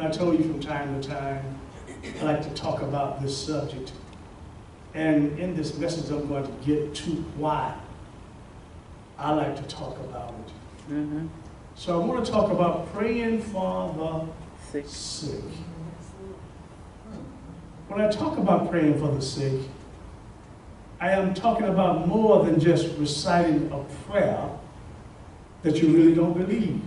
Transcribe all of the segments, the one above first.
know, I told you from time to time, I like to talk about this subject. And in this message, I'm going to get to why I like to talk about it. Mm-hmm. So I want to talk about praying for the Sick. sick. When I talk about praying for the sick, I am talking about more than just reciting a prayer that you really don't believe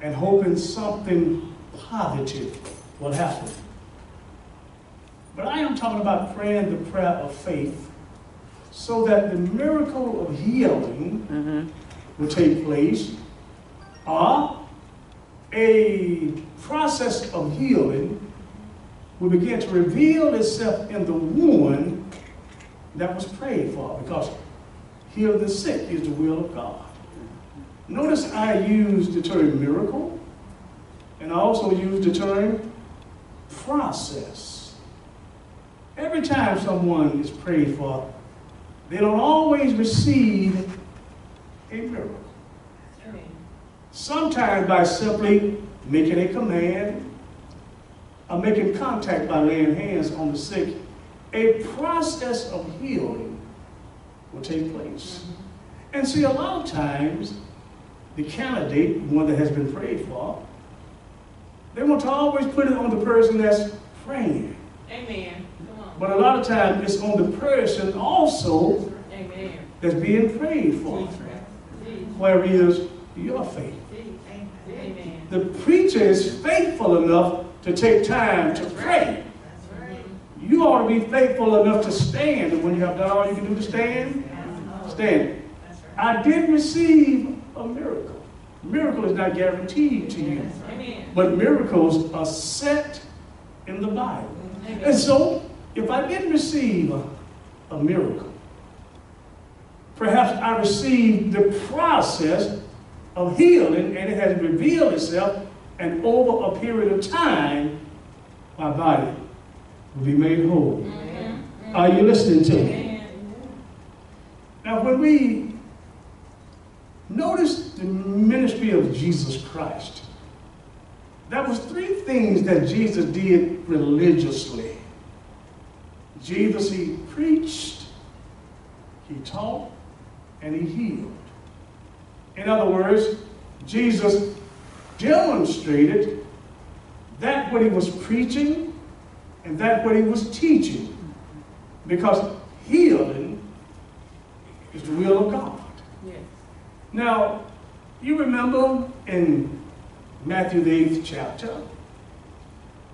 and hoping something positive will happen. But I am talking about praying the prayer of faith so that the miracle of healing Mm-hmm. will take place, or a process of healing will begin to reveal itself in the wound that was prayed for, because heal the sick is the will of God. Notice I use the term miracle, and I also use the term process. Every time someone is prayed for, they don't always receive a miracle. Sometimes by simply making a command or making contact by laying hands on the sick, a process of healing will take place. Mm-hmm. And see, a lot of times, the candidate, one that has been prayed for, they want to always put it on the person that's praying. Amen. Come on. But a lot of times, it's on the person also Amen. that's being prayed for. Where is your faith? Amen. The preacher is faithful enough to take time to pray. Right. You ought to be faithful enough to stand. And when you have done all you can do to stand, stand. Right. I did receive a miracle. Miracle is not guaranteed to you, but miracles are set in the Bible. And so, if I didn't receive a, a miracle, perhaps I received the process of healing and it has revealed itself, and over a period of time, my body will be made whole. Mhm. Are you listening to me? Amen. Now, when we notice the ministry of Jesus Christ, there was three things that Jesus did religiously. Jesus, he preached, he taught, and he healed. In other words, Jesus demonstrated that what he was preaching and that what he was teaching. Because healing is the will of God. Now, you remember in Matthew the eighth chapter,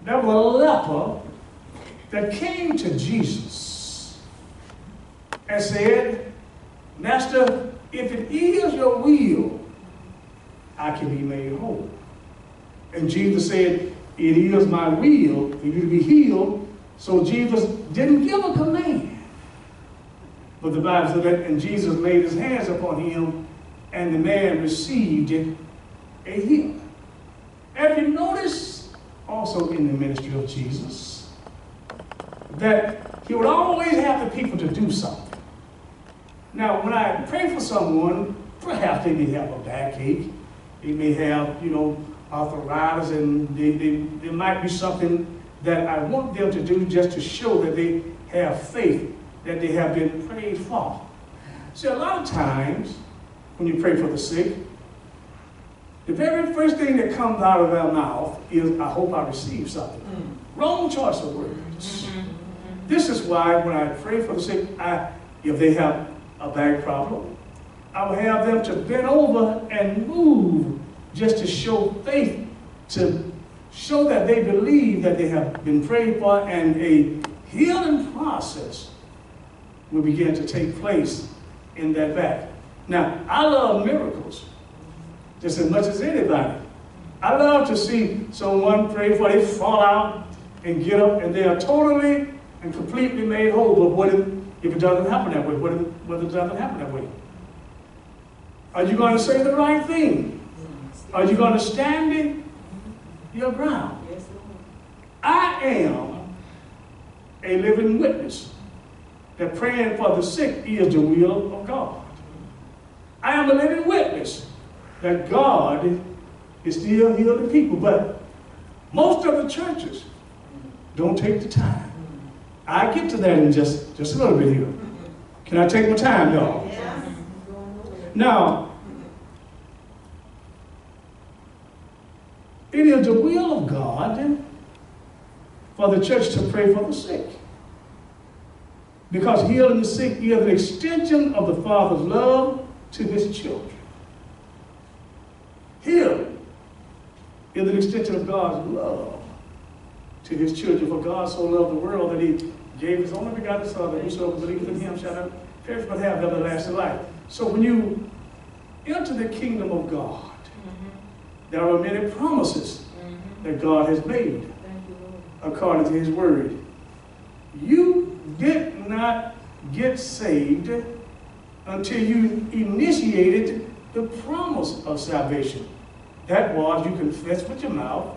there was a leper that came to Jesus and said, Master, if it is your will, I can be made whole. And Jesus said, It is my will for you to be healed. So Jesus didn't give a command. But the Bible said that, and Jesus laid his hands upon him, and the man received a healing. Have you noticed also in the ministry of Jesus that he would always have the people to do something? Now, when I pray for someone, perhaps they may have a backache, they may have, you know, arthritis, and they, they, there might be something that I want them to do just to show that they have faith that they have been prayed for. See, a lot of times when you pray for the sick, the very first thing that comes out of their mouth is, I hope I receive something. Mm. Wrong choice of words. Mhm. This is why when I pray for the sick, I, if they have a back problem, I will have them to bend over and move just to show faith, to show that they believe that they have been prayed for and a healing process will begin to take place in that back. Now, I love miracles just as much as anybody. I love to see someone pray for they fall out and get up and they are totally and completely made whole. But what if, if it doesn't happen that way? What if, what if it doesn't happen that way? Are you going to say the right thing? Are you going to stand in your ground? I am a living witness that praying for the sick is the will of God. I am a living witness that God is still healing people, but Most of the churches don't take the time. I get to that in just, just a little bit here. Can I take my time, y'all? Yes. Now, it is the will of God for the church to pray for the sick. Because healing the sick is an extension of the Father's love to his children. Healing is an extension of God's love to his children. For God so loved the world that he gave his only begotten Son, that whosoever believes in him shall not perish but have everlasting life. So when you enter the kingdom of God, mm-hmm. there are many promises mm-hmm. that God has made Thank you, Lord. according to his word. You did not get saved until you initiated the promise of salvation. That was you confess with your mouth,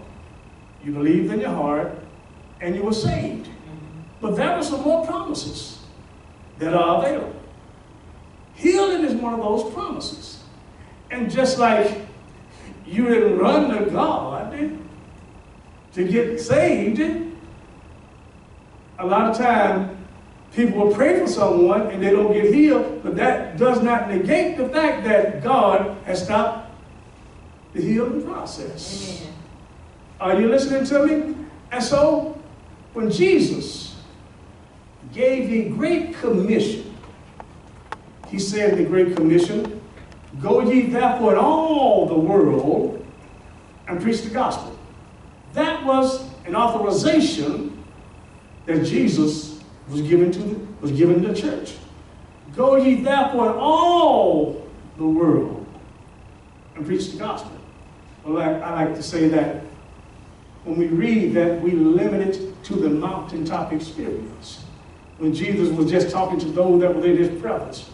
you believed in your heart, and you were saved. Mm-hmm. But there are some more promises that are available. Healing is one of those promises. And just like you didn't run to God to get saved, a lot of time people will pray for someone and they don't get healed, but that does not negate the fact that God has stopped the healing process. Amen. Are you listening to me? And so, when Jesus gave the Great Commission, he said the Great Commission, Go ye therefore in all the world and preach the gospel. That was an authorization that Jesus was given to the, was given to the church. Go ye therefore in all the world and preach the gospel. Well, I, I like to say that when we read that, we limit it to the mountaintop experience. When Jesus was just talking to those that were in his presence,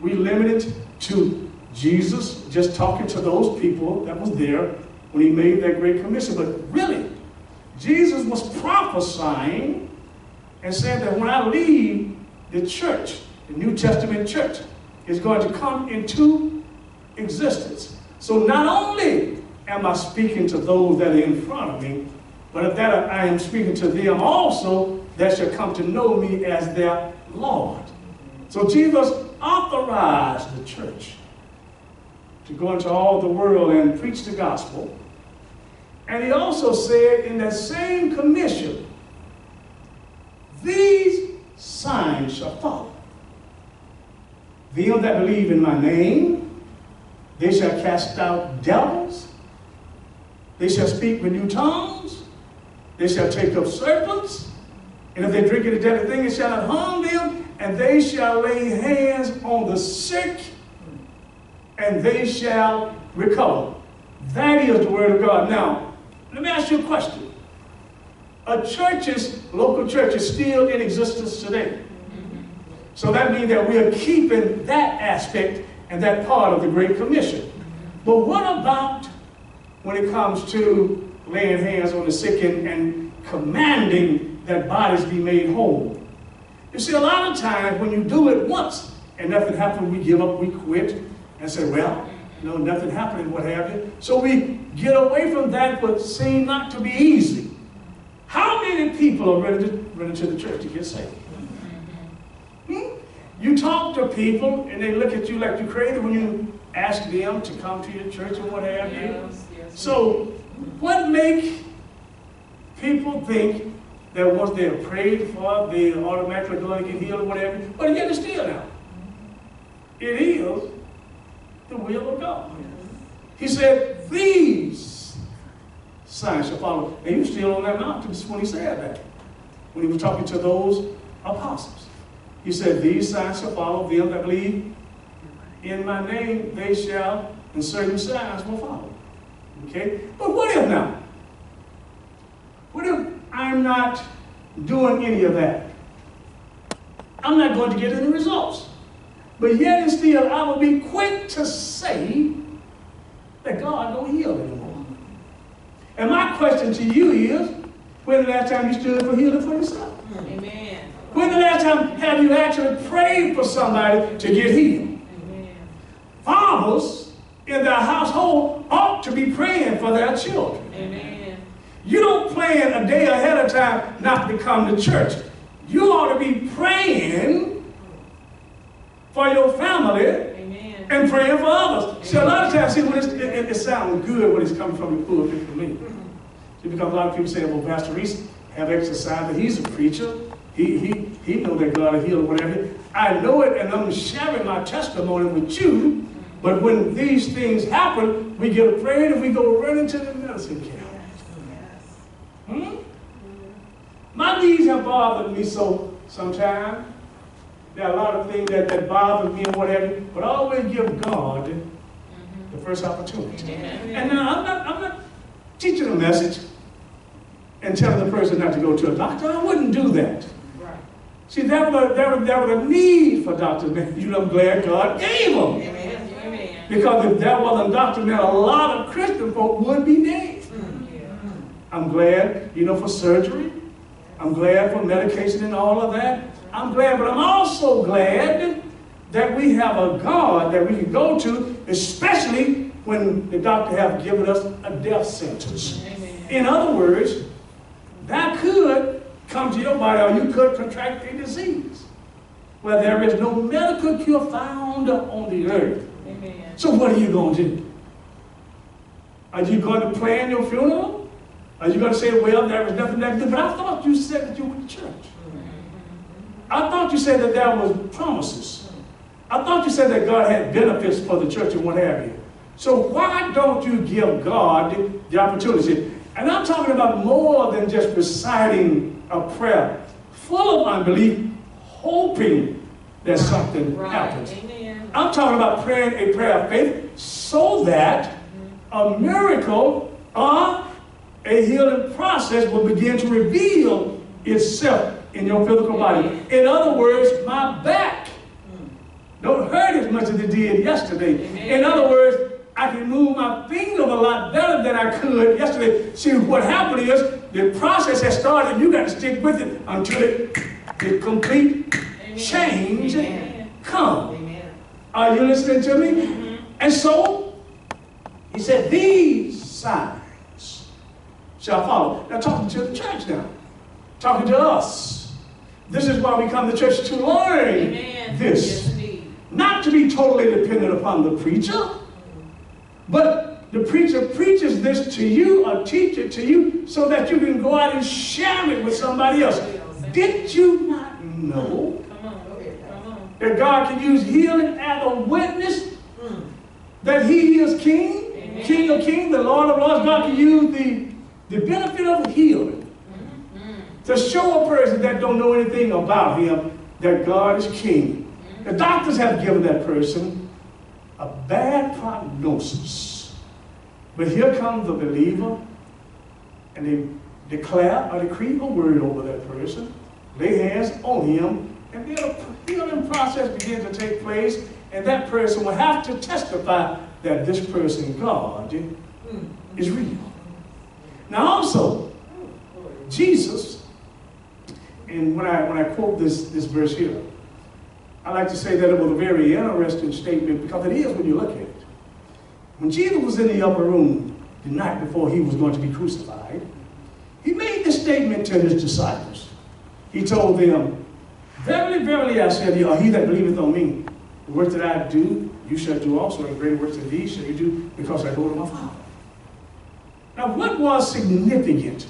we limit it to Jesus just talking to those people that was there when he made that great commission. But really, Jesus was prophesying and said that when I leave the church, the New Testament church, is going to come into existence. So not only am I speaking to those that are in front of me, but that I am speaking to them also that shall come to know me as their Lord. So Jesus authorized the church to go into all the world and preach the gospel. And he also said in that same commission, these signs shall follow. Them that believe in my name, they shall cast out devils, they shall speak with new tongues, they shall take up serpents, and if they drink the deadly thing, it shall not harm them, and they shall lay hands on the sick, and they shall recover. That is the word of God. Now, let me ask you a question. Are churches, local church is still in existence today? So that means that we are keeping that aspect and that part of the Great Commission. But what about when it comes to laying hands on the sick and, and commanding that bodies be made whole? You see, a lot of times when you do it once and nothing happens, we give up, we quit, and say, well, you know, nothing happened, what have you. So we get away from that, what seemed not to be easy. Many people are ready to run into the church to get saved? Hmm? You talk to people and they look at you like you're crazy when you ask them to come to your church and what have you. Yes. So, what make people think that once they're prayed for, they automatically going to get healed or whatever? But yet it's still now. It is the will of God. He said, These signs shall follow. And he was still on that mountain when he said that. When he was talking to those apostles. He said, These signs shall follow them that believe in my name, they shall, and certain signs will follow. Okay? But what if now? What if I'm not doing any of that? I'm not going to get any results. But yet and still, I will be quick to say that God don't heal anymore. And my question to you is, when the last time you stood for healing for yourself? Amen. When the last time have you actually prayed for somebody to get healed? Amen. Fathers in their household ought to be praying for their children. Amen. You don't plan a day ahead of time not to come to church. You ought to be praying for your family Amen. and praying for others. See, a lot of times, see, when it's, it, it, sounds good when it's coming from the pulpit for me. See, because a lot of people say, well, Pastor Reese have exercised, but he's a preacher. He, he, he know that God will heal or whatever. I know it, and I'm sharing my testimony with you. But when these things happen, we get afraid and we go right into the medicine cabinet. Hmm? My knees have bothered me so sometimes. There are a lot of things that, that bother me and whatever, but I always give God the mm-hmm. first opportunity. And now I'm not, I'm not teaching a message and telling the person not to go to a doctor. I wouldn't do that. Right. See, there was, there was, there was a need for doctors. You know, I'm glad God gave them. Amen. Amen. Because if there wasn't doctors, then a lot of Christian folk would be dead. Mm-hmm. I'm glad, you know, for surgery. I'm glad for medication and all of that. I'm glad, but I'm also glad that we have a God that we can go to, especially when the doctor have given us a death sentence. Amen. In other words, that could come to your body or you could contract a disease where there is no medical cure found on the earth. Amen. So what are you going to do? Are you going to plan your funeral? Are you going to say, well, there was nothing do? But I thought you said that you went to church. I thought you said that there was promises. I thought you said that God had benefits for the church and what have you. So why don't you give God the opportunity? And I'm talking about more than just reciting a prayer full of unbelief, hoping that something Right. happens. Amen. I'm talking about praying a prayer of faith so that mm-hmm. a miracle or a healing process will begin to reveal itself in your physical body. In other words, my back don't hurt as much as it did yesterday. In other words, I can move my fingers a lot better than I could yesterday. See, what happened is the process has started. You got to stick with it until it, the complete change Amen. come. Amen. Are you listening to me? Mm-hmm. And so, he said, these signs shall follow. Now, talking to the church now, talking to us. This is why we come to church to learn Amen. this. Yes. Not to be totally dependent upon the preacher, but the preacher preaches this to you or teach it to you so that you can go out and share it with somebody else. Did you not know Come on. Come on. that God can use healing as a witness mm. that He is King, Amen. King of Kings, the Lord of Lords. God can use the, the benefit of healing to show a person that don't know anything about Him that God is King. The doctors have given that person a bad prognosis. But here comes the believer, and they declare or decree a word over that person, lay hands on him, and then a healing process begins to take place, and that person will have to testify that this person, God, is real. Now also, Jesus, and when I when I quote this, this verse here, I like to say that it was a very interesting statement because it is when you look at it. When Jesus was in the upper room the night before he was going to be crucified, he made this statement to his disciples. He told them, Verily, verily, I say to you, he that believeth on me, the works that I do, you shall do also, and greater works than these shall you do, because I go to my Father. Now, what was significant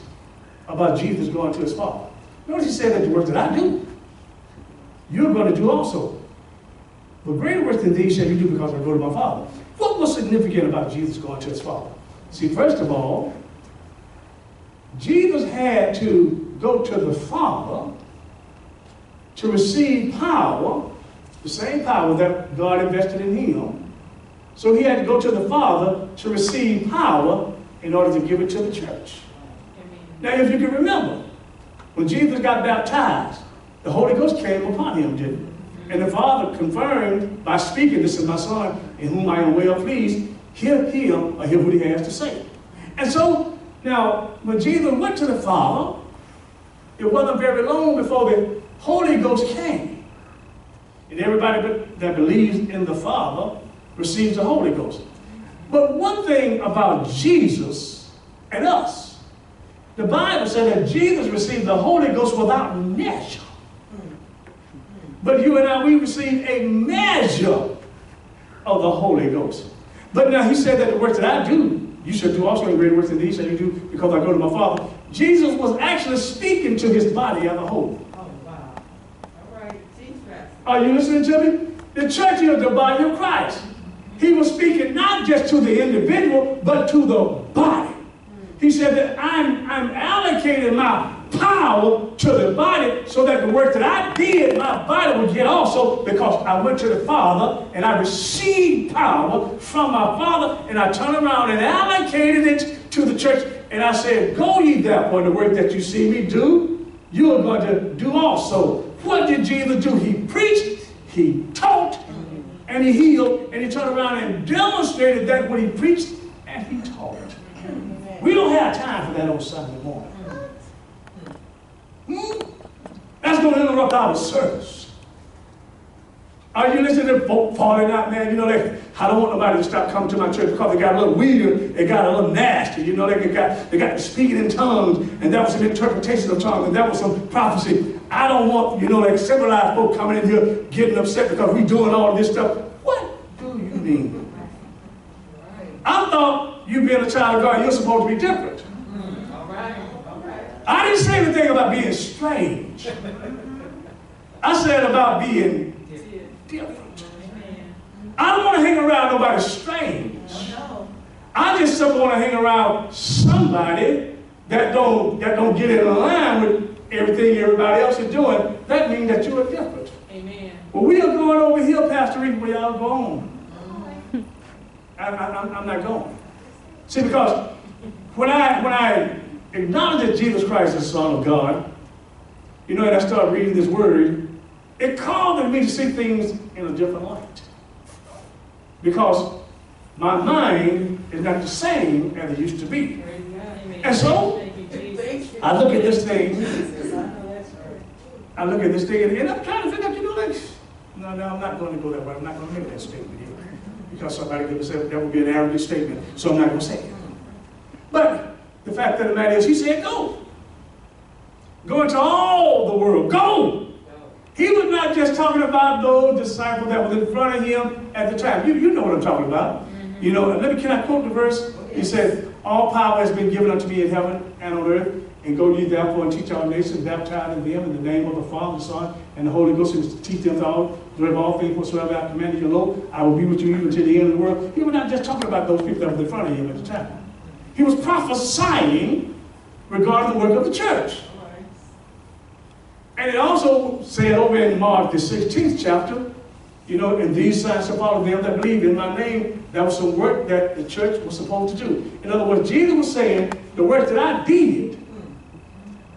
about Jesus going to his Father? Notice he said that the works that I do, you're going to do also. But greater works than these shall you do because I go to my Father. What was significant about Jesus going to his Father? See, first of all, Jesus had to go to the Father to receive power, the same power that God invested in him. So he had to go to the Father to receive power in order to give it to the church. Now, if you can remember, when Jesus got baptized, the Holy Ghost came upon him, didn't it? And the Father confirmed by speaking, This is my Son, in whom I am well pleased. Hear him or hear what he has to say. And so, now, when Jesus went to the Father, it wasn't very long before the Holy Ghost came. And everybody that believes in the Father receives the Holy Ghost. But one thing about Jesus and us, The Bible said that Jesus received the Holy Ghost without measure. But you and I, we receive a measure of the Holy Ghost. But now he said that the works that I do, you should do also in greater works than these shall you do because I go to my Father. Jesus was actually speaking to his body as a whole. Oh, wow. All right, Jesus. Are you listening to me? The church is the body of Christ. He was speaking not just to the individual, but to the body. He said that I'm, I'm allocating my power to the body so that the work that I did, my body would get also because I went to the Father and I received power from my Father and I turned around and allocated it to the church. And I said, Go ye therefore, the work that you see me do, you are going to do also. What did Jesus do? He preached, he taught, and he healed, and he turned around and demonstrated that what he preached. Time for that on Sunday morning. Hmm? That's going to interrupt our service. Are you listening to folk falling out, man? You know, they, I don't want nobody to stop coming to my church because they got a little weird, they got a little nasty. You know, they got they got speaking in tongues, and that was an interpretation of tongues, and that was some prophecy. I don't want, you know, like civilized folk coming in here getting upset because we're doing all this stuff. What do you mean? I thought you being a child of God, you're supposed to be different. All right, all right. I didn't say anything about being strange. I said about being different. I don't want to hang around nobody strange. I just want to hang around somebody that don't that don't get in line with everything everybody else is doing. That means that you are different. Amen. Well, we are going over here, Pastor Reese, where y'all going. Oh. I, I, I'm, I'm not going. See, because when I when I acknowledge that Jesus Christ is the Son of God, you know, and I started reading this word, it called me to see things in a different light. Because my mind is not the same as it used to be. Praise God. Amen. And so- Thank you, Jesus. I look at this thing, I know that's right. I look at this thing, and I'm trying to figure out, you know, like, no, no, I'm not going to go that way. I'm not going to make that statement here. Because somebody could say that would be an arrogant statement, so I'm not going to say it. But the fact of the matter is, he said, go. Go into all the world. Go. He was not just talking about those disciples that was in front of him at the time. You, you know what I'm talking about. Mm-hmm. You know, let me, can I quote the verse? He said, All power has been given unto me in heaven and on earth. And go ye therefore and teach all nations, baptizing them in the name of the Father, the Son, and the Holy Ghost, and teach them to all, observe all things whatsoever I commanded you, Lord. I will be with you even to the end of the world. He was not just talking about those people that were in front of him at the time. He was prophesying regarding the work of the church. And it also said over in Mark, the 16th chapter, you know, and these signs shall follow them that believe in my name. That was some work that the church was supposed to do. In other words, Jesus was saying, the work that I did,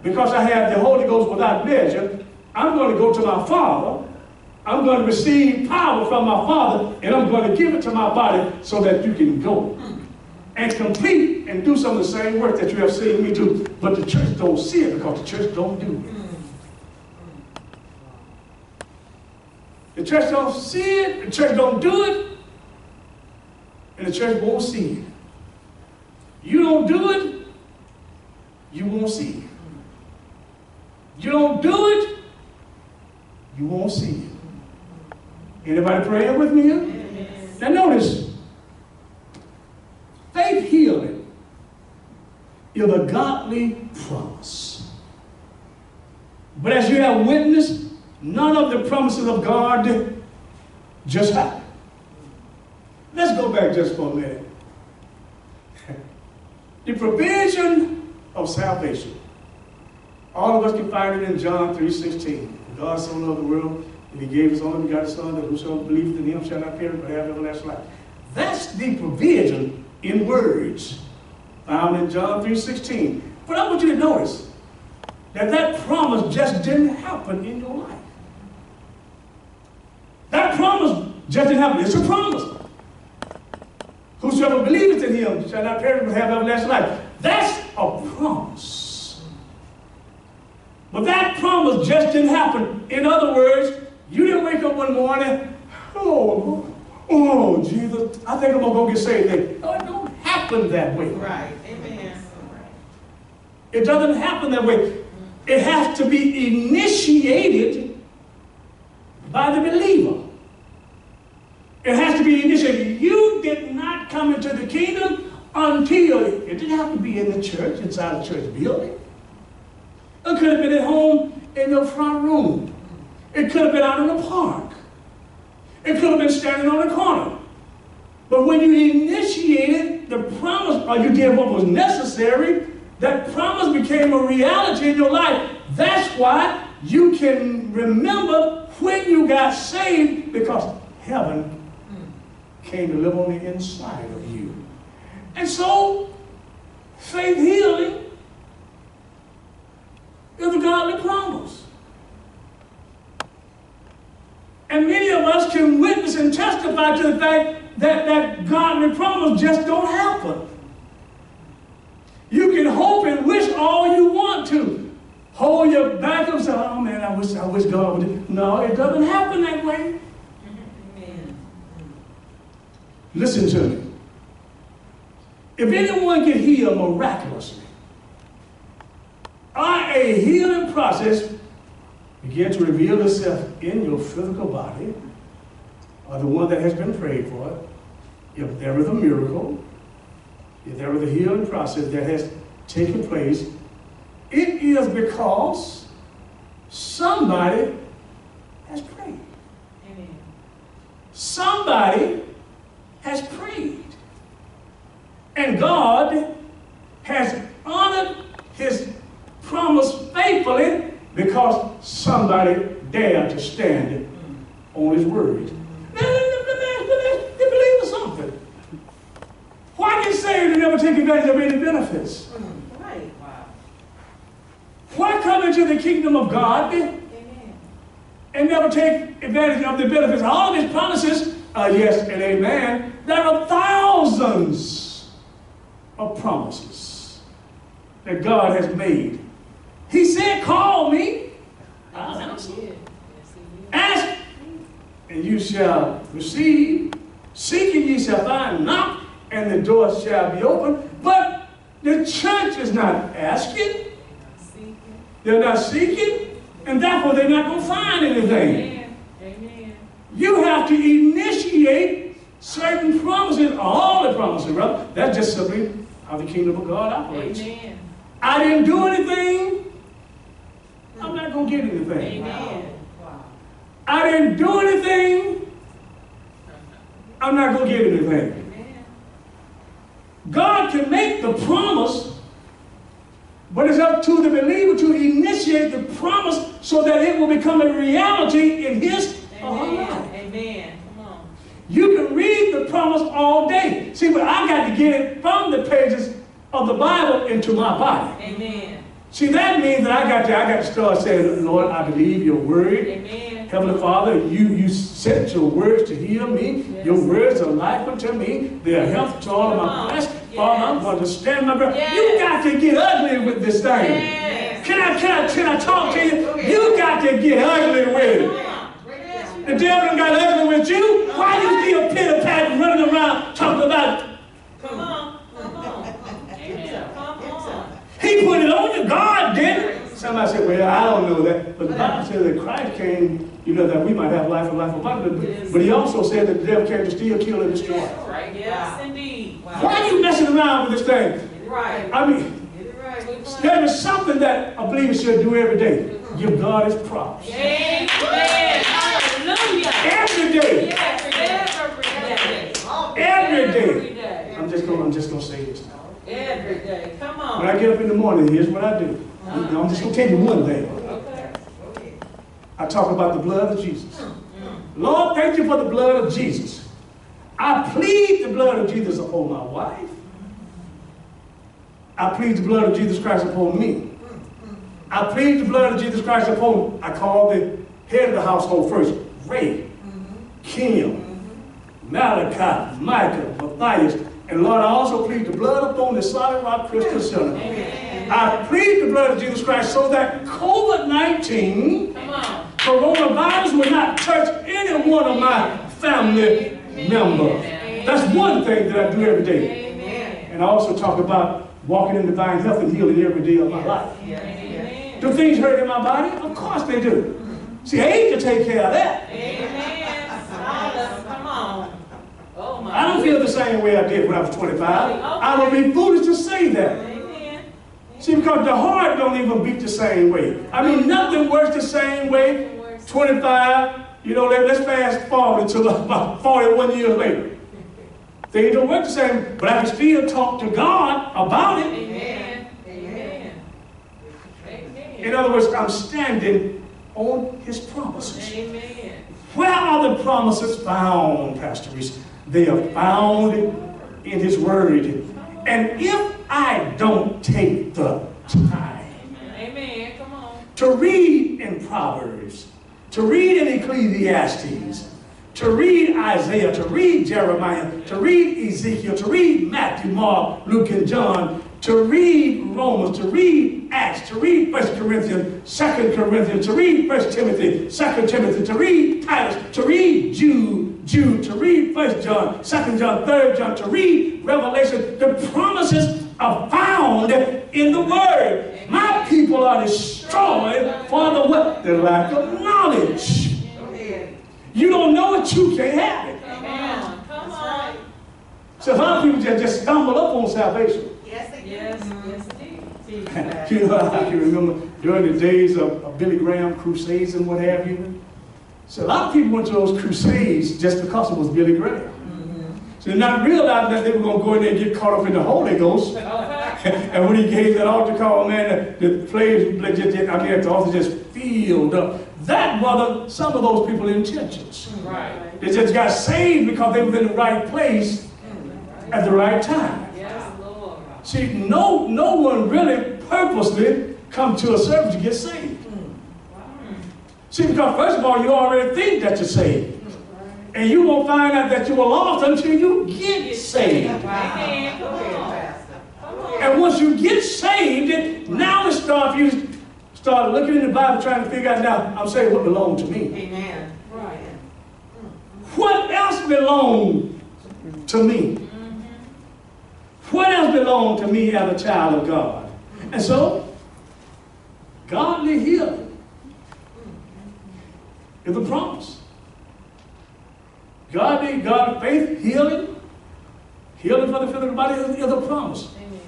because I have the Holy Ghost without measure, I'm going to go to my Father. I'm going to receive power from my Father, and I'm going to give it to my body so that you can go and compete and do some of the same work that you have seen me do. But the church don't see it because the church don't do it. The church don't see it, the church don't do it, and the church won't see it. You don't do it, you won't see it. You don't do it, you won't see it. Anybody praying with me? Amen. Now notice, faith healing is a godly promise. But as you have witnessed, none of the promises of God just happen. Let's go back just for a minute. The provision of salvation. All of us can find it in John 3.16. God so loved the world that he gave his only begotten Son, that whosoever believeth in him shall not perish but have everlasting life. That's the provision in words found in John 3.16. But I want you to notice that that promise just didn't happen in your life. That promise just didn't happen. It's a promise. Whosoever believeth in him shall not perish but have everlasting life. That's a promise. But that promise just didn't happen. In other words, you didn't wake up one morning, oh, oh, Jesus, I think I'm going to go get saved today. No, it don't happen that way. Right. Amen. It doesn't happen that way. It has to be initiated by the believer. It has to be initiated. You did not come into the kingdom until it didn't have to be in the church, inside the church building. It could have been at home in your front room. It could have been out in the park. It could have been standing on the corner. But when you initiated the promise, or you did what was necessary, that promise became a reality in your life. That's why you can remember when you got saved because heaven came to live on the inside of you. And so, faith healing is a godly promise. And many of us can witness and testify to the fact that that godly promise just don't happen. You can hope and wish all you want to. Hold your back and say, oh man, I wish, I wish God would. No, it doesn't happen that way. Amen. Listen to me. If anyone can heal miraculously, or a healing process begin to reveal itself in your physical body, or the one that has been prayed for, if there is a miracle, if there is a healing process that has taken place, it is because somebody has prayed. Amen. Somebody has prayed. And God has honored his promise faithfully because somebody dared to stand on his word. Now, let me, let me, let let believe in something. Why get saved and never take advantage of any benefits? Right. Wow. Why come into the kingdom of God Amen. and never take advantage of the benefits? All of his promises are yes and amen. There are thousands of promises that God has made. He said, Call me, I'll answer. Yes, he did. Yes, he did. Ask, and you shall receive. Seek, and ye shall find. Knock, and the door shall be open. But the church is not asking, they're not seeking, and therefore they're not going to find anything. Amen. Amen. You have to initiate certain promises, all the promises, brother. That's just simply how the kingdom of God operates. Amen. I didn't do anything, I'm not going to get anything. Amen. I didn't do anything, I'm not going to get anything. God can make the promise, but it's up to the believer to initiate the promise so that it will become a reality in his or her life. Amen. Amen. Come on. You can read the promise all day. See, but I got to get it from the pages of the Bible into my body. Amen. See, that means that I got to, I got to start saying, Lord, I believe your word. Amen. Heavenly Father, you, you sent your words to heal me. Yes. Your words are life unto me. They are health to all of my flesh. Father, I'm going to stand my ground. You got to get ugly with this thing. Yes. Can I, can I, can I talk to you? You got to get ugly with it. Yes. The devil got ugly with you. Why do you still pitter pat running around talking about Come on. Come on. Amen. Come on. He put it on you? God didn't. Somebody said, well, I don't know that. But the Bible says that Christ came, you know, that we might have life and life abundantly. Yes. But he also said that the devil came to steal, kill, and destroy. Right. Yes, indeed. Why are you messing around with this thing? Right. I mean, right. there is something that a believer should do every day. Mm-hmm. Give God his props. Amen. Hallelujah. Every day. Yes, every day. Every day. Every day. I'm just gonna, I'm just gonna say this now. Every day. Come on. When. I get up in the morning, here's what I do. Uh-huh. I'm just gonna tell you one thing. Okay. I talk about the blood of Jesus. Mm, mm. Lord, thank you for the blood of Jesus. I plead the blood of Jesus upon my wife. I plead the blood of Jesus Christ upon me. Mm, I plead the blood of Jesus Christ upon, I call the head of the household first, Ray, mm-hmm. Kim, mm-hmm. Malachi, Micah, Matthias, and Lord, I also plead the blood upon the solid rock Christian center. Amen. I plead the blood of Jesus Christ so that COVID-19 Come on. Coronavirus will not touch any one of my family members. That's one thing that I do every day. Amen. And I also talk about walking in divine health and healing every day of my life. Amen. Do things hurt in my body? Of course they do. See, age will take care of that. Amen. Come on. Oh. I don't feel the same way I did when I was 25. I would be foolish to say that. Amen. See, because the heart don't even beat the same way. I mean, nothing works the same way. 25, you know, let, let's fast forward to about 41 years later. Things don't work the same, but I can still talk to God about it. Amen. Amen. In other words, I'm standing on His promises. Amen. Where are the promises found, Pastor Reese? They are found in His Word. And if I don't take the time Amen. Come on. to read in Proverbs, to read in Ecclesiastes, to read Isaiah, to read Jeremiah, to read Ezekiel, to read Matthew, Mark, Luke, and John, to read Romans, to read Acts, to read 1 Corinthians, 2 Corinthians, to read 1 Timothy, 2 Timothy, to read Titus, to read Jude, Jude, to read 1 John, 2 John, 3 John, to read Revelation. The promises are found in the Word. My people are destroyed for the what? The lack of knowledge. You don't know it, you can't have it. Come on. Come on. So a lot of people just, just stumble up on salvation. Yes, yes, indeed. You know, I can remember during the days of, of Billy Graham crusades and what have you. So a lot of people went to those crusades just because it was Billy Graham. Mm-hmm. So they're not realizing that they were going to go in there and get caught up in the Holy Ghost. And when he gave that altar call, man, the, the flames, just, I mean, the altar just filled up. That was some of those people's intentions. Right. They just got saved because they were in the right place at the right time. Yes, Lord. See, no, no one really purposely come to a service to get saved. See, because first of all, you already think that you're saved. And you won't find out that you were lost until you get saved. Amen. Come on. Come on. And once you get saved, now it's start you start looking in the Bible trying to figure out now, I'm saying what belongs to me. Amen. Right. What else belongs to me? What else belongs to me as a child of God? And so, godly healing is a promise. Godly, God of faith, healing, healing for the physical body is, is a promise. Amen.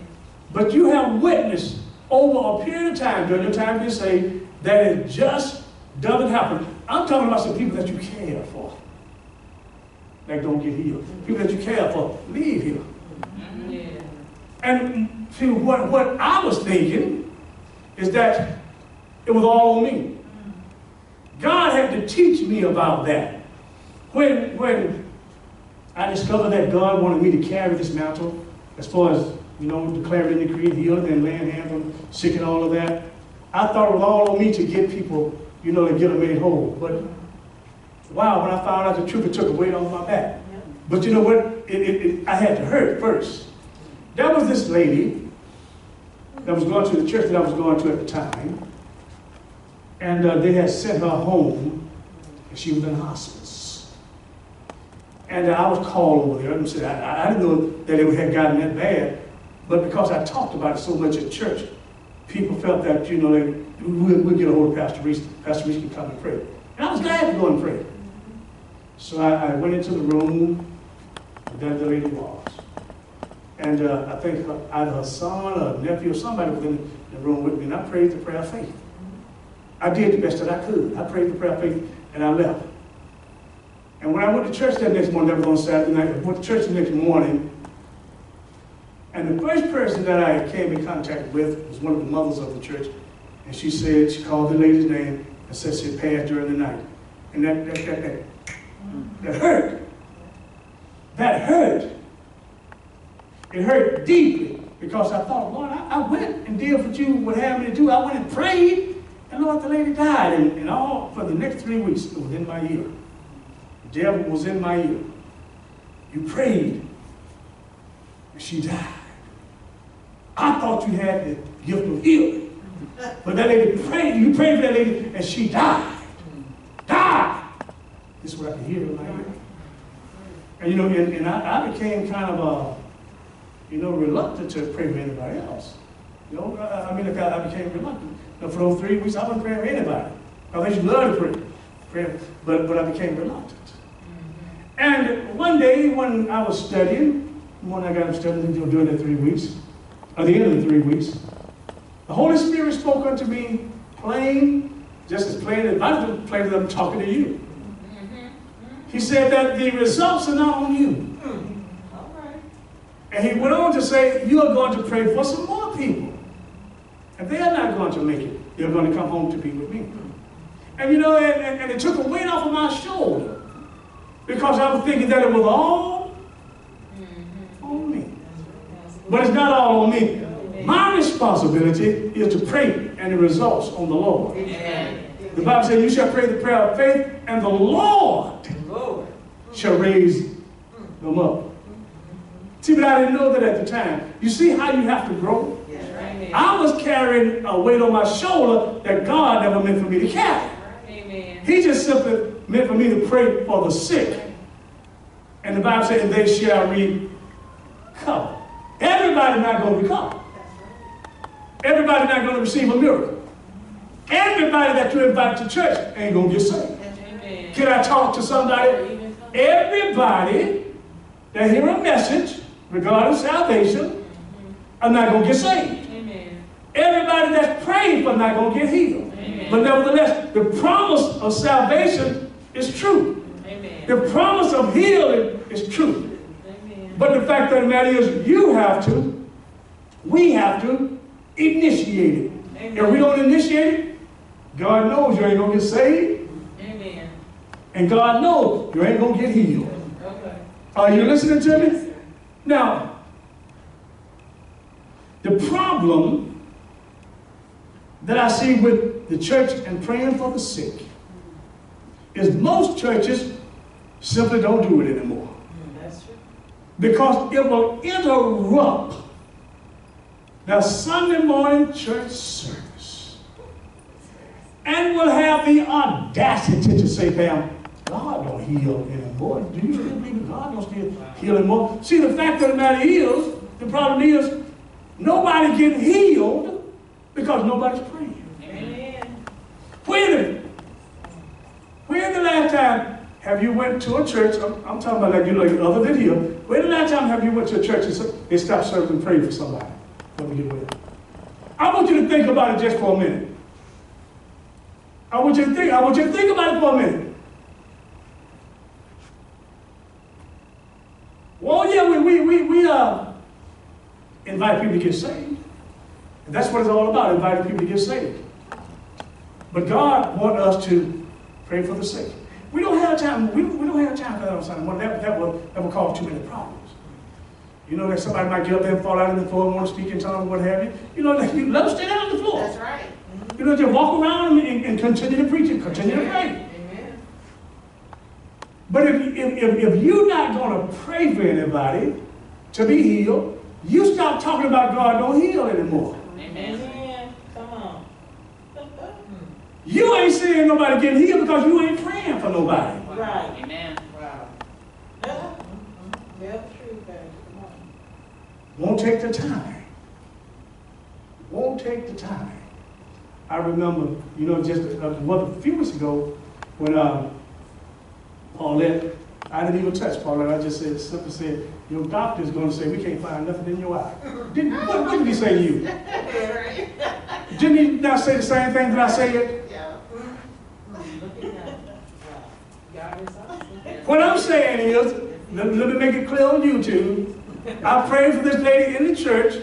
But you have witnessed over a period of time, during your time being saved, that it just doesn't happen. I'm talking about some people that you care for that don't get healed. People that you care for leave here. Yeah. And see, what, what I was thinking is that it was all on me. God had to teach me about that. When, when I discovered that God wanted me to carry this mantle, as far as, you know, declaring and decreeing healing and laying hands on sick and all of that, I thought it was all on me to get people, you know, to get them made whole. But wow, when I found out the truth, it took a weight off my back. But you know what? It, it, it, I had to hurt first. There was this lady that was going to the church that I was going to at the time, and uh, they had sent her home, and she was in hospice. And I was called over there and said, I, I didn't know that it had gotten that bad, but because I talked about it so much at church, people felt that, you know, they, we'll, we'll get a hold of Pastor Reese. Pastor Reese can come and pray. And I was glad to go and pray. So I, I went into the room that the lady was. And uh, I think her, either her son or nephew or somebody was in the room with me, and I prayed the prayer of faith. I did the best that I could. I prayed the prayer of faith, and I left. And when I went to church that next morning, that was on Saturday night, I went to church the next morning, and the first person that I came in contact with was one of the mothers of the church, and she said, she called the lady's name and said she passed during the night. And that, that, that, that, that hurt. That hurt. It hurt deeply because I thought, Lord, I, I went and did what you would have me to do. I went and prayed, and Lord, the lady died. And, and all for the next three weeks, it was in my ear. The devil was in my ear. You prayed, and she died. I thought you had the gift of healing. But that lady prayed, you prayed for that lady, and she died. Died. This is what I can hear in my ear. And you know, and, and I, I became kind of uh, you know, reluctant to pray for anybody else. You know, I, I mean, I, I became reluctant. Know, for those three weeks, I wasn't praying for anybody. I used to love to pray, pray but, but I became reluctant. Mm-hmm. And one day when I was studying, when I got up studying during the three weeks, at the end of the three weeks, the Holy Spirit spoke unto me plain, just as plain as I plain as I'm talking to you. Mm-hmm. He said that the results are not on you. Mm-hmm. And he went on to say, you are going to pray for some more people. And they are not going to make it. They're going to come home to be with me. And you know, and, and, and it took a weight off of my shoulder. Because I was thinking that it was all mm-hmm. on me. But it's not all on me. My responsibility is to pray and the results on the Lord. Amen. The Bible says, You shall pray the prayer of faith, and the Lord Lord. shall raise them up. Mm-hmm. See, but I didn't know that at the time. You see how you have to grow? Amen. I was carrying a weight on my shoulder that God never meant for me to carry. Amen. He just simply meant for me to pray for the sick. And the Bible said, they shall recover. Everybody's not going to recover. Everybody's not going to receive a miracle. Everybody that you invite to church ain't going to get saved. Amen. Can I talk to somebody? Everybody that hear a message regarding salvation mm-hmm. are not going to get saved. Everybody that's praying for not going to get healed. Amen. But nevertheless, the promise of salvation is true. Amen. The promise of healing is true. Amen. But the fact of the matter is, you have to, we have to initiate it. If we don't initiate it, God knows you ain't going to get saved, Amen. and God knows you ain't going to get healed. Okay. Are you listening to me? Now, the problem that I see with the church and praying for the sick is most churches simply don't do it anymore because it will interrupt the Sunday morning church service and will have the audacity to say, Pam, God don't heal anymore. Do you really believe God don't still heal anymore? See, the fact of the matter is, the problem is, nobody getting healed because nobody's praying. When, the last time have you went to a church, I'm, I'm talking about like, you know, other than here, when the last time have you went to a church and they stopped serving and prayed for somebody? Let me get with it. I want you to think about it just for a minute. I want you to think, I want you to think about it for a minute. Well, yeah, we, we, we, we uh, invite people to get saved. And that's what it's all about, inviting people to get saved. But God wants us to pray for the sick. We don't have time. We, we don't have time for that on Sunday morning. That, that, will, that will cause too many problems. You know that somebody might get up there and fall out on the floor and want to speak in tongues or what have you. You know, like, you let them stay down on the floor. That's right. You know, just walk around and, and continue to preach and continue to pray. Amen. But if, if, if, if you're not going to pray for anybody to be healed, you stop talking about God don't heal anymore. Amen. Come on. You ain't seeing nobody getting healed because you ain't praying for nobody. Right. Amen. Wow. Yeah. Yeah, true, baby. Come on. Won't take the time. Won't take the time. I remember, you know, just a, well, a few weeks ago when um, Paulette, I didn't even touch Paulette. I just said, simply said, your doctor's going to say we can't find nothing in your eye. Didn't, what, what did he say to you? Didn't he not say the same thing that I said? Yeah. Look at that. Wow. God is awesome. What I'm saying is, let, let me make it clear on YouTube. I prayed for this lady in the church.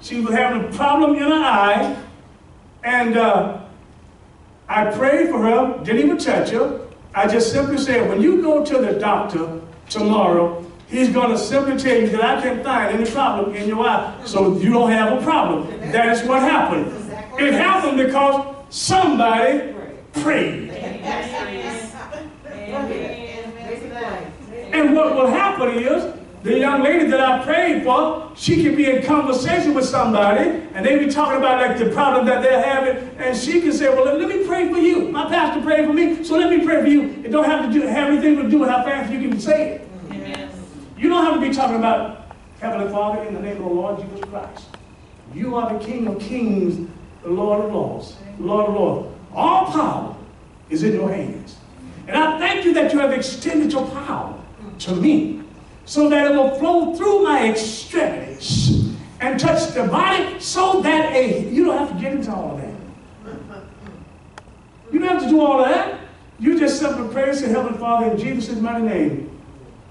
She was having a problem in her eye. And uh, I prayed for her, didn't even touch her. I just simply said, when you go to the doctor tomorrow, he's going to simply tell you that I can't find any problem in your eye, so you don't have a problem. That is what happened. It happened because somebody prayed. And what will happen is, the young lady that I prayed for, she can be in conversation with somebody, and they be talking about like the problem that they're having, and she can say, well, let, let me pray for you. My pastor prayed for me, so let me pray for you. It don't have to do, have anything to do with how fast you can say it. Amen. You don't have to be talking about Heavenly Father, in the name of the Lord Jesus Christ, you are the King of kings, the Lord of lords, Lord of lords. All power is in your hands. And I thank you that you have extended your power to me so that it will flow through my extremities and touch the body so that a, you don't have to get into all of that. You don't have to do all of that. You just simply pray say, Heavenly Father, in Jesus' mighty name,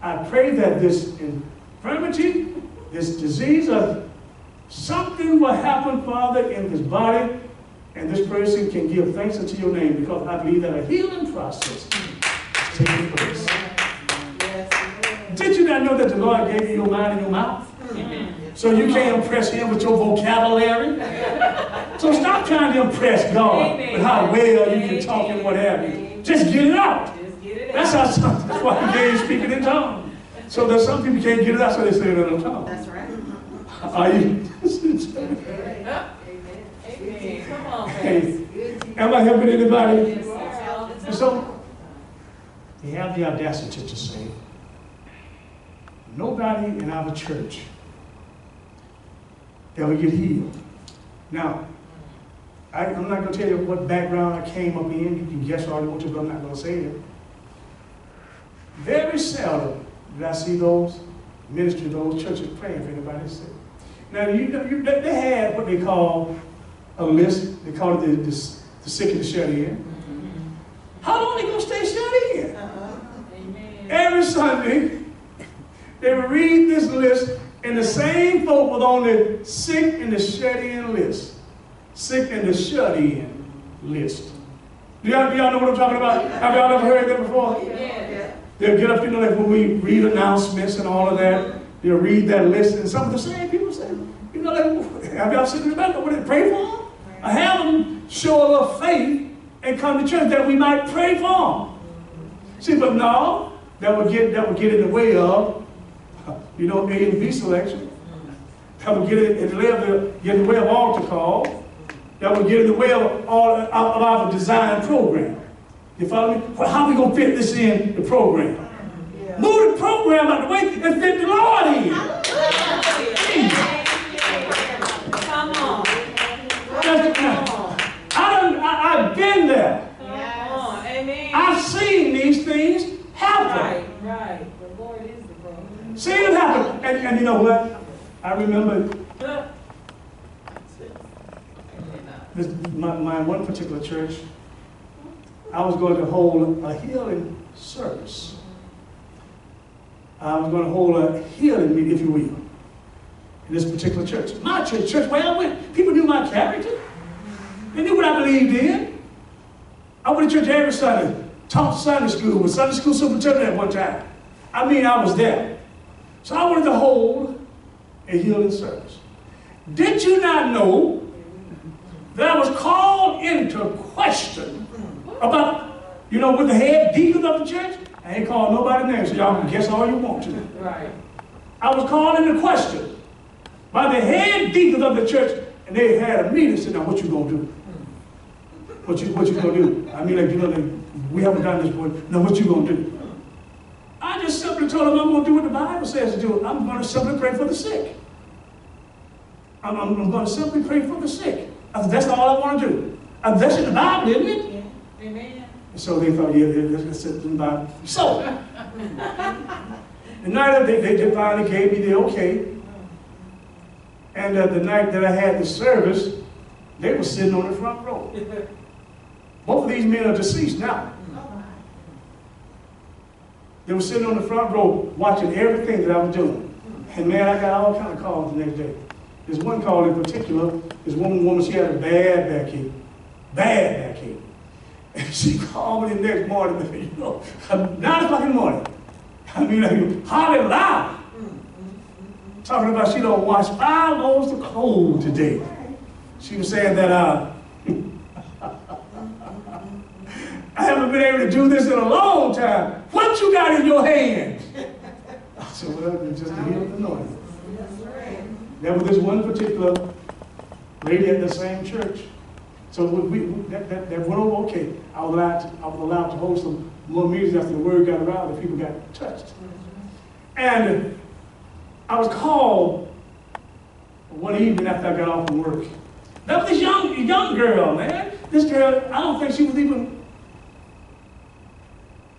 I pray that this infirmity, this disease, of something will happen, Father, in this body, and this person can give thanks unto your name because I believe that a healing process is taking place. Did you not know that the Lord gave you your mind and your mouth? So you can't impress him with your vocabulary? So stop trying to impress God with how well you can talk and what have you. Just get it out. Get it That's out. how some, that's why he gave speaking in tongues. So that some people can't get it out, so they say it in tongues. That's right. Are you? Amen. Come on, Hey, am I helping anybody? Yes, sir. All the And time. so, they have the audacity to say, nobody in our church ever get healed. Now, I, I'm not gonna tell you what background I came up in, you can guess all you want to, but I'm not gonna say it. Very seldom did I see those ministry, those churches praying for anybody sick. Now, you know, you, they they had what they call a list, they call it the, the, the sick and the shut in. Mm-hmm. How long are they gonna stay shut in? Uh-huh. Amen. Every Sunday, they would read this list, and the same folk was on the sick and the shut-in list. Sick and the shut-in list. Do y'all, do y'all know what I'm talking about? Have y'all ever heard that before? Yes. They'll get up, you know, like when we read announcements and all of that, they'll read that list, and some of the same people say, you know, like, have y'all seen the back? What they pray for them? I have them show a little faith and come to church that we might pray for them. See, but no, that would get that would get in the way of, you know, A and B selection. That would get in, in the way of the, get in the way of altar call. That would get in the way of all of our design program. You follow me? Well, how we gonna fit this in the program? Move the program out of the way and fit the Lord in. Come on. That's- Come on. I I've been there. Amen. I've seen these things happen. Right, right. The Lord is the problem. Happen. And, and you know what? I remember this, my, my one particular church, I was going to hold a healing service. I was going to hold a healing meeting, if you will, in this particular church. My church, church where I went, people knew my character. They knew what I believed in. I went to church every Sunday, taught Sunday school, was Sunday school superintendent at one time. I mean, I was there. So I wanted to hold a healing service. Did you not know that I was called into question about, you know, with the head deacon of the church? I ain't called nobody names, so y'all can guess all you want to. Right. I was called into question by the head deacon of the church, and they had a meeting, and said, now what you gonna do? What you, what you gonna do? I mean, like, you know, like, we haven't done this before, now what you gonna do? I told them I'm gonna do what the Bible says to do. I'm gonna simply pray for the sick. I'm, I'm, I'm gonna simply pray for the sick. I said, that's all I wanna do. Uh, that's in the Bible, isn't it? Yeah. Amen. So they thought, yeah, yeah, sit in the Bible. So, the night they they finally gave me the okay. And uh, the night that I had the service, they were sitting on the front row. Both of these men are deceased now. They were sitting on the front row watching everything that I was doing. And man, I got all kind of calls the next day. There's one call in particular, this one woman, she had a bad backache. Bad backache. And she called me the next morning, you know, nine o'clock in the morning. I mean, like, hollering loud. Talking about she don't wash five loads of clothes today. She was saying that, uh, I haven't been able to do this in a long time. What you got in your hand? I said, well, it's just a heal the noise. There was this one particular lady at the same church. So we, we, that, that, that went over oh okay. I was allowed to, I was allowed to hold some more meetings after the word got around and people got touched. And I was called one evening after I got off from work. That was this young, young girl, man. This girl, I don't think she was even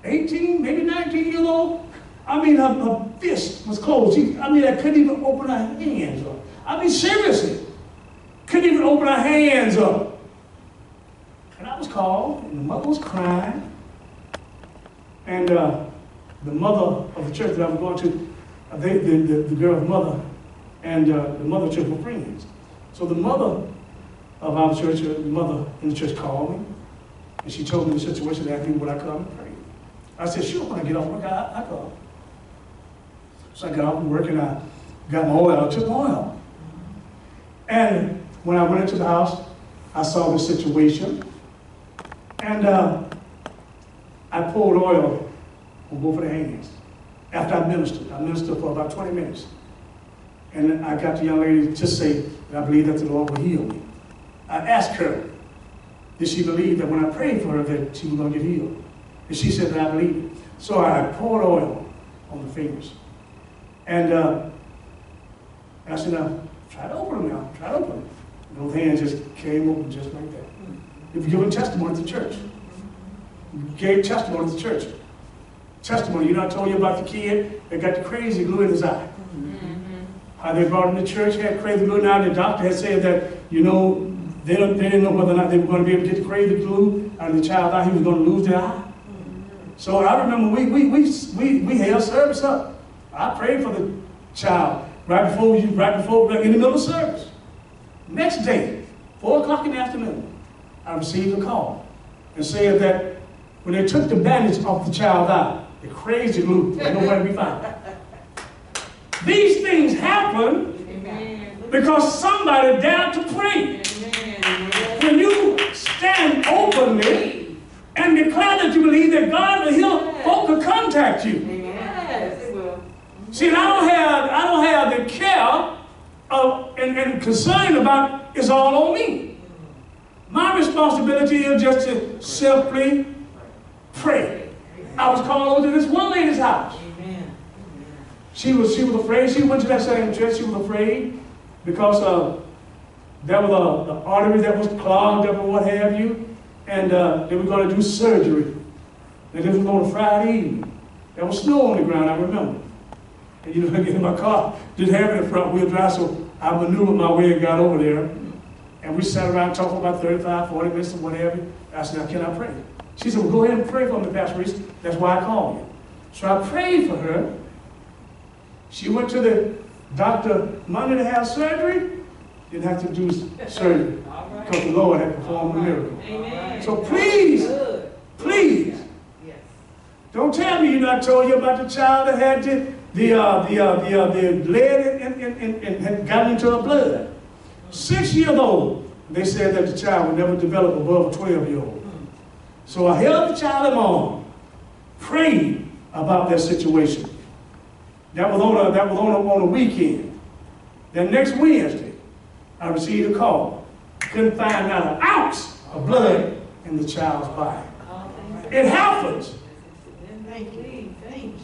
18, maybe 19 years old. I mean, her, her fist was closed. She, I mean, I couldn't even open her hands up. I mean, seriously, couldn't even open her hands up. And I was called, and the mother was crying. And uh, the mother of the church that I was going to, uh, they, the, the, the girl's mother and uh, the mother of church were friends. So the mother of our church, uh, the mother in the church called me, and she told me the situation, asked me would I come and pray. I said, sure, when I get off work, I, I come. So I got off work and I got my oil, I took oil. And when I went into the house, I saw the situation. And uh, I poured oil on both of the hands. After I ministered, I ministered for about 20 minutes. And I got the young lady to say that I believe that the Lord will heal me. I asked her, did she believe that when I prayed for her that she was going to get healed? And she said that I believe it. So I poured oil on the fingers. And uh, I said, now, try to open them now. Try to open them. And those hands just came open just like that. You've given testimony to church. You gave testimony to church. Testimony. You know, I told you about the kid that got the crazy glue in his eye. How they brought him to church, had crazy glue. Now the doctor had said that, you know, they, don't, they didn't know whether or not they were going to be able to get the crazy glue out of the child eye. He was going to lose the eye. So I remember we, we, we, we, we held service up. I prayed for the child right before, you, right before, in the middle of service. Next day, 4 o'clock in the afternoon, I received a call and said that when they took the bandage off the child's eye, the crazy was nowhere to be found. These things happen Amen. because somebody dared to pray. Amen. When you stand openly and declare that you believe that God will heal, folk will contact you. Yes, it will. See, and I don't have, I don't have the care of and, and concern about it's all on me. My responsibility is just to simply pray. I was called over to this one lady's house. Amen. She was she was afraid. She went to that same church. She was afraid because uh, there was a, a artery that was clogged up or what have you, and uh, they were going to do surgery. This was on a Friday evening. There was snow on the ground. I remember. And you know, I get in my car, didn't have in front wheel drive, so I maneuvered my way and got over there. And we sat around talking about 35, 40 minutes or whatever. I said, now can I pray? She said, well, go ahead and pray for me, Pastor Reese. That's why I called you. So I prayed for her. She went to the doctor Monday to have surgery. Didn't have to do surgery right. because the Lord had performed a miracle. Amen. So please, Good. please, Yes. don't tell me you not told you about the child that had the the uh, the uh, the, uh, the lead and, and, and, and had gotten into her blood. Six years old, they said that the child would never develop above a 12 year old. So I held the child in my arm, prayed about that situation. That was on a, that was on a, on a weekend. Then next Wednesday, I received a call. Couldn't find not an ounce of blood in the child's body. Oh, it happens.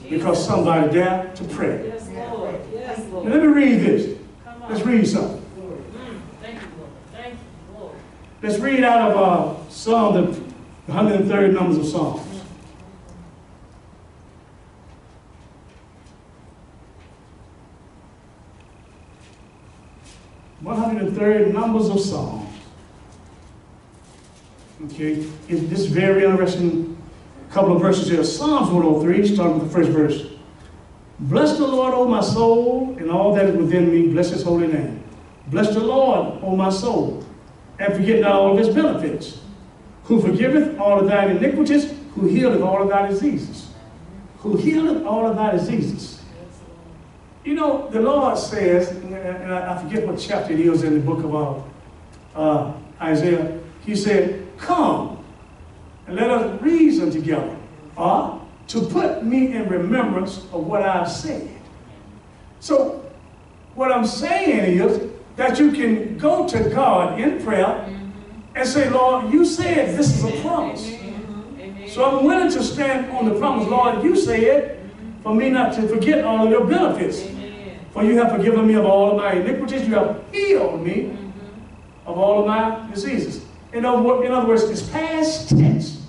Because somebody dared to pray. Yes, Lord. Yes, Lord. Let me read this. Let's read something. Mm, thank you, Lord. Thank you, Lord. Let's read out of uh, Psalm, the 130 numbers of Psalm. 130 numbers of Psalms. Okay, in this very interesting couple of verses here. Psalms 103, starting with the first verse. Bless the Lord, O my soul, and all that is within me, bless his holy name. Bless the Lord, O my soul, and forget not all of his benefits, who forgiveth all of thine iniquities, who healeth all of thy diseases. Who healeth all of thy diseases you know, the Lord says, and I forget what chapter it is in the book of uh, uh, Isaiah, he said, Come and let us reason together, or to put me in remembrance of what I've said. So, what I'm saying is that you can go to God in prayer and say, Lord, you said this is a promise. So I'm willing to stand on the promise, Lord, you said for me not to forget all of your benefits. For you have forgiven me of all of my iniquities. You have healed me mm-hmm. of all of my diseases. In other, in other words, it's past tense.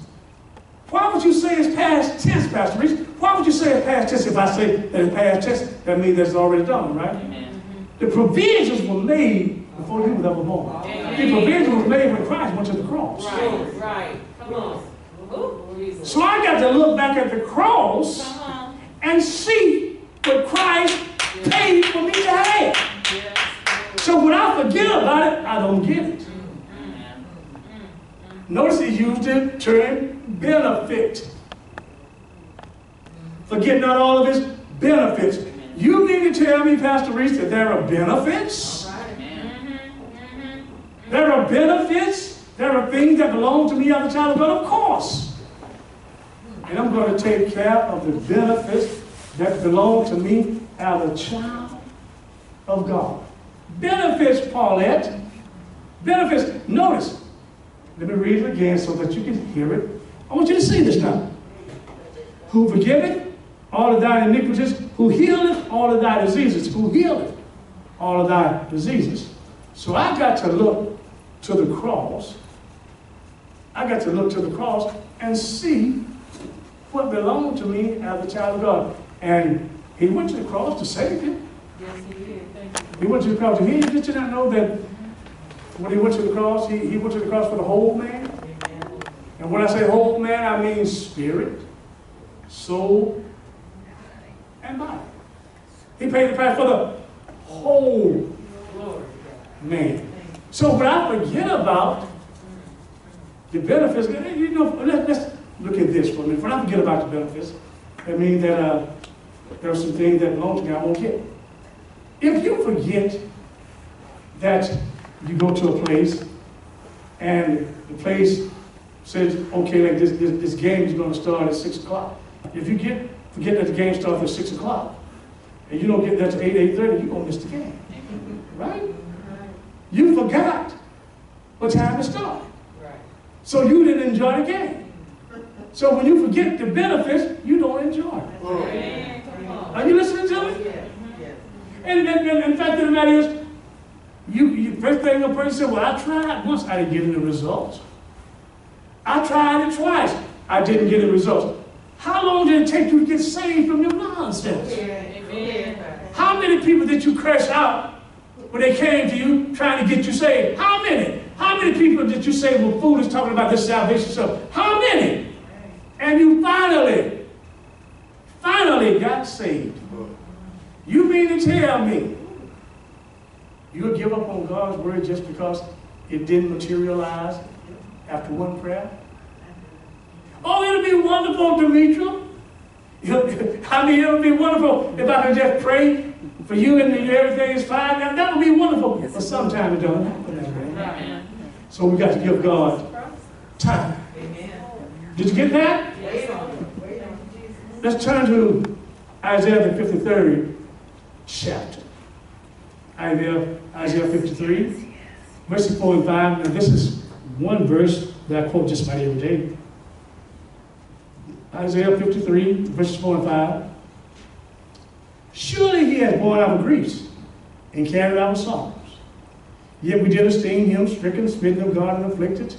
Why would you say it's past tense, Pastor Reese? Why would you say it's past tense if I say that it's past tense? That means that it's already done, right? Amen. The provisions were made before you were ever born. The provision was made when Christ went to the cross. Right, right. Come on. Ooh. So I got to look back at the cross on. and see what Christ paid for me to have. So when I forget about it, I don't get it. Notice he used the term benefit. Forget not all of his benefits. You mean to tell me, Pastor Reese, that there are benefits? There are benefits. There are things that belong to me as a child of God, of course. And I'm going to take care of the benefits that belong to me as a child of God. Benefits, Paulette. Benefits. Notice. Let me read it again so that you can hear it. I want you to see this now. Who forgiveth all of thy iniquities, who healeth all of thy diseases, who healeth all of thy diseases. So I got to look to the cross. I got to look to the cross and see what belonged to me as a child of God. And he went to the cross to save you. Yes, he did. Thank you. He went to the cross. He did you not know that when he went to the cross, he, he went to the cross for the whole man? Amen. And when I say whole man, I mean spirit, soul, and body. He paid the price for the whole man. So when I forget about the benefits, you know, let, let's look at this for a minute. When I forget about the benefits, that means that uh, there are some things that belong to me I won't get. If you forget that you go to a place and the place says, okay, like this, this, this game is going to start at 6 o'clock. If you get forget that the game starts at 6 o'clock and you don't get there to 8, 8.30, you're going to miss the game. Right? You forgot what time it started. So you didn't enjoy the game. So when you forget the benefits, you don't enjoy it. Amen. Come on. Are you listening to me? Yes. Yes. And, and, and, and fact of the matter is, you, you first thing a person said, well, I tried once, I didn't get any results. I tried it twice, I didn't get any results. How long did it take you to get saved from your nonsense? Amen. How many people did you curse out when they came to you trying to get you saved? How many? How many people did you say were foolish talking about this salvation stuff? How many? And you finally, finally got saved. You mean to tell me you'll give up on God's word just because it didn't materialize after one prayer? Oh, it'll be wonderful, Demetra. I mean, it'll be wonderful if I could just pray for you and everything is fine. Now, that would be wonderful. But sometimes it doesn't happen that way. So we got to give God time. Amen. Did you get that? Let's turn to Isaiah the 53rd chapter. Isaiah, Isaiah 53, verses 4 and 5. Now, this is one verse that I quote just about every day. Isaiah 53, verses 4 and 5. Surely he has borne our griefs and carried our sorrows. Yet we did esteem him stricken, smitten of God, and afflicted.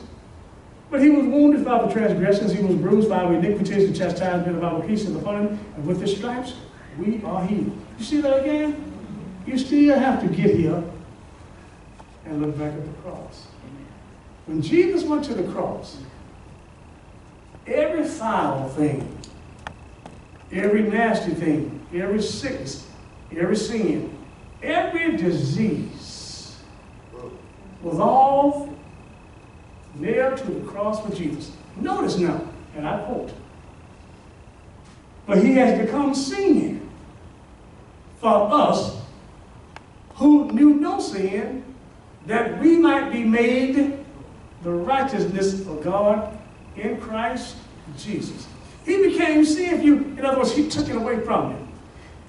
But he was wounded for our transgressions, he was bruised for our iniquities, the chastisement of our peace is upon him, and with his stripes we are healed. You see that again? You still have to get here and look back at the cross. When Jesus went to the cross, every foul thing, every nasty thing, every sickness, every sin, every disease was all nailed to the cross for Jesus. Notice now, and I quote, but he has become sin for us who knew no sin, that we might be made the righteousness of God in Christ Jesus. He became sin you. In other words, he took it away from you.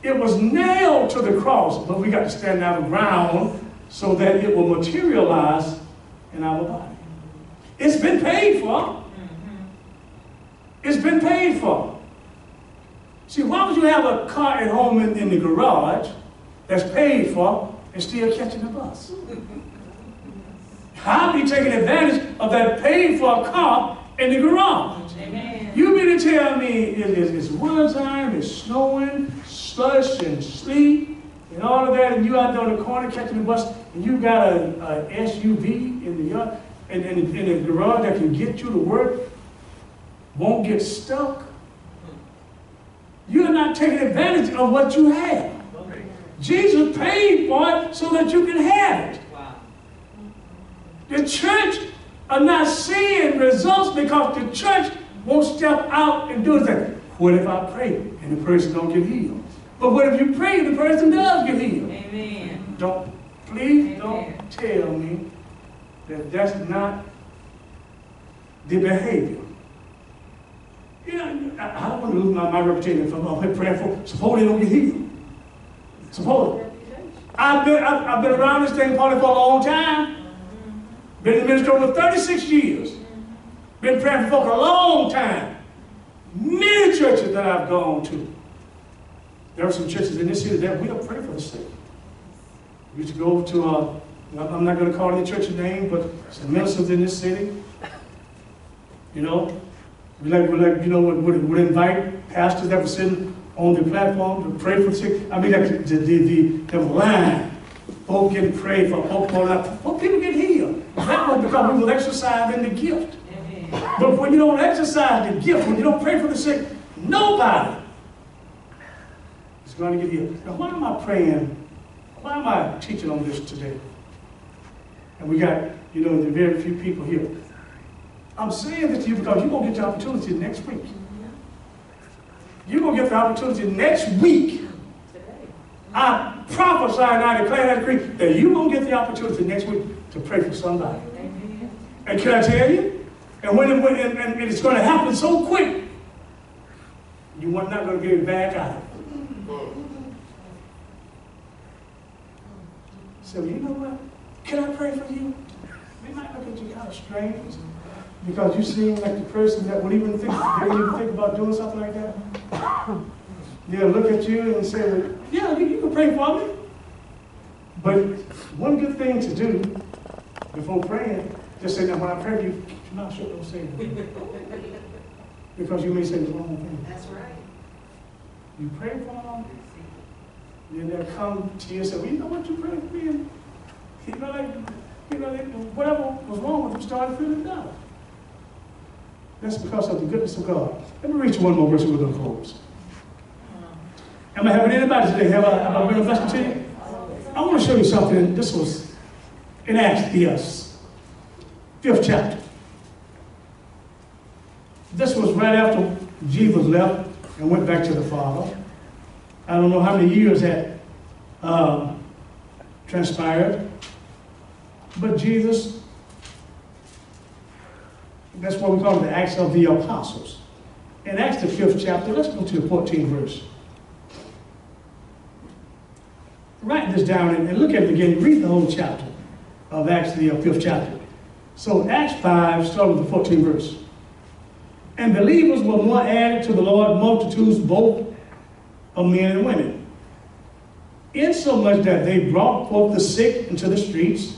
It was nailed to the cross, but we got to stand the ground so that it will materialize in our body. It's been paid for. Mm-hmm. It's been paid for. See, why would you have a car at home in, in the garage that's paid for and still catching the bus. I'll be taking advantage of that paid for car in the garage. Amen. You mean to tell me it is it's winter time, it's snowing, slush and sleet, and all of that, and you out there on the corner catching the bus, and you got a, a SUV in the yard, and in, in the garage that can get you to work, won't get stuck? You're not taking advantage of what you have. Jesus paid for it so that you can have it. Wow. The church are not seeing results because the church won't step out and do it. What if I pray and the person don't get healed? But what if you pray and the person does get healed? Amen. Don't, please Amen. don't tell me that that's not the behavior. You know, I, don't want to lose my, my reputation if I'm praying for, suppose they don't get healed. Suppose. I've been, I've, I've been around this thing probably for a long time. Been in the ministry over 36 years. Been praying for folk a long time. Many churches that I've gone to. There are some churches in this city that we don't pray for the sick. We used to go to, uh, I'm not going to call any church's name, but some ministers in this city. You know, we like, we like, you know, would, would, invite pastors that were sitting on the platform to pray for sick. I mean, like the, the, the, the line, oh, folk getting prayed for, oh, folk calling out, folk people get healed. That was because we will exercise in the gift. But when you don't exercise the gift, when you don't pray for the sick, nobody is going to get healed. Now, why am I praying? Why am I teaching on this today? And we got, you know, the very few people here. I'm saying this to you because you're going to get the opportunity next week. You're going to get the opportunity next week. I prophesy and I declare that decree that you're going to get the opportunity next week to pray for somebody. Amen. And can I tell you? And when, it, when and, and it's going to happen so quick, you are not going to get it back out. So you know what? Can I pray for you? They might look at you kind of strange because you seem like the person that would even think, they would even think about doing something like that. They'll look at you and say, well, yeah, you, you can pray for me. But one good thing to do before praying, just say, now when I pray for you, keep your mouth shut, don't say anything. Because you may say the wrong thing. That's right. You pray for them, then they'll come to you and say, well, you know what, you prayed for me, and you know, like, you know, whatever was wrong with them started feeling better. That's because of the goodness of God. Let me read you one more verse going to close. Am I having anybody today? Have I, have I been a blessing to you? I want to show you something. This was in Acts, the uh, fifth chapter. This was right after Jesus left and went back to the Father. I don't know how many years that um, transpired, but Jesus, that's what we call the Acts of the Apostles. In Acts, the fifth chapter, let's go to the 14th verse. Write this down and, and look at it again. Read the whole chapter of Acts, the fifth chapter. So, Acts 5, start with the 14th verse. And believers were more added to the Lord, multitudes both of men and women. Insomuch that they brought forth the sick into the streets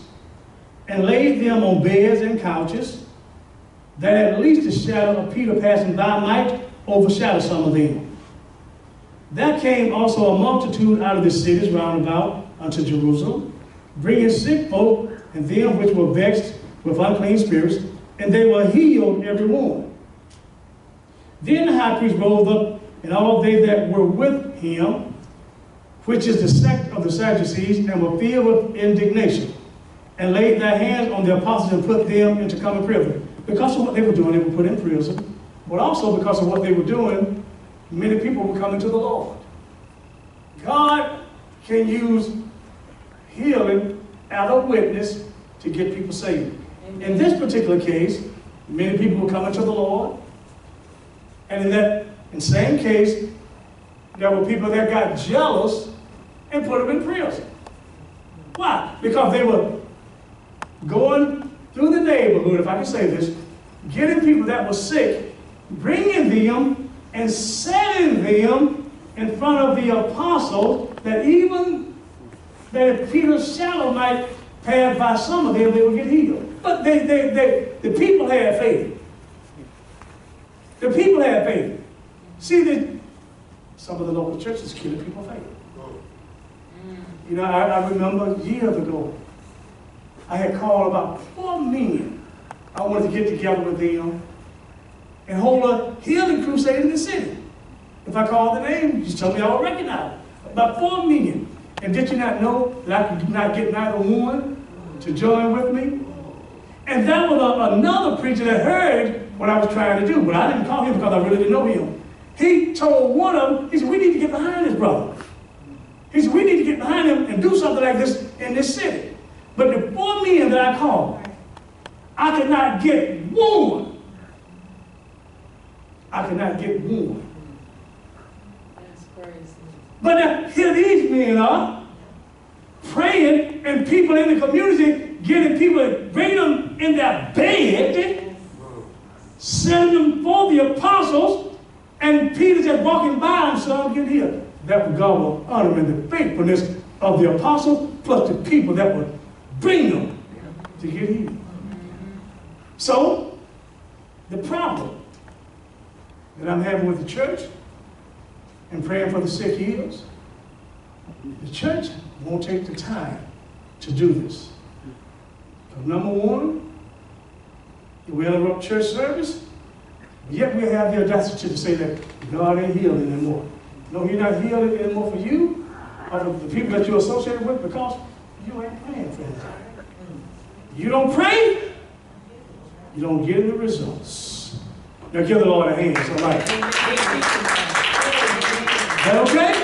and laid them on beds and couches, that at least the shadow of Peter passing by might overshadow some of them. There came also a multitude out of the cities round about unto Jerusalem, bringing sick folk and them which were vexed with unclean spirits, and they were healed every one. Then the high priest rose up, and all they that were with him, which is the sect of the Sadducees, and were filled with indignation, and laid their hands on the apostles and put them into common prison. Because of what they were doing, they were put in prison, but also because of what they were doing, many people were coming to the Lord. God can use healing as a witness to get people saved. In this particular case, many people were coming to the Lord. And in that in same case, there were people that got jealous and put them in prison. Why? Because they were going through the neighborhood, if I can say this, getting people that were sick, bringing them and setting them in front of the apostles that even that if Peter's shadow might pass by some of them, they would get healed. But they, they, they, the people had faith. The people had faith. See, the, some of the local churches killing people faith. Mm. You know, I, I remember years ago, I had called about four men. I wanted to get together with them and hold a healing crusade in the city. If I called the name, you just tell me I would recognize it. About four million. And did you not know that I could not get neither oh one to join with me? And that was a- another preacher that heard what I was trying to do, but I didn't call him because I really didn't know him. He told one of them, he said, we need to get behind this brother. He said, we need to get behind him and do something like this in this city. But the four men that I called, I could not get one. I could not get one. That's crazy. But now, here these men are praying, and people in the community getting people, bringing them in their bed, sending them for the apostles, and Peter just walking by and some getting healed. That God honor in the faithfulness of the apostles plus the people that would bring them to get healed. So, the problem that I'm having with the church and praying for the sick heals, the church won't take the time to do this. So number one, we interrupt church service, yet we have the audacity to say that God ain't healing anymore. No, He's not healing anymore for you or the people that you're associated with because you ain't praying for them. You don't pray, you don't get the results. Now give the Lord a hand, somebody. Is that okay?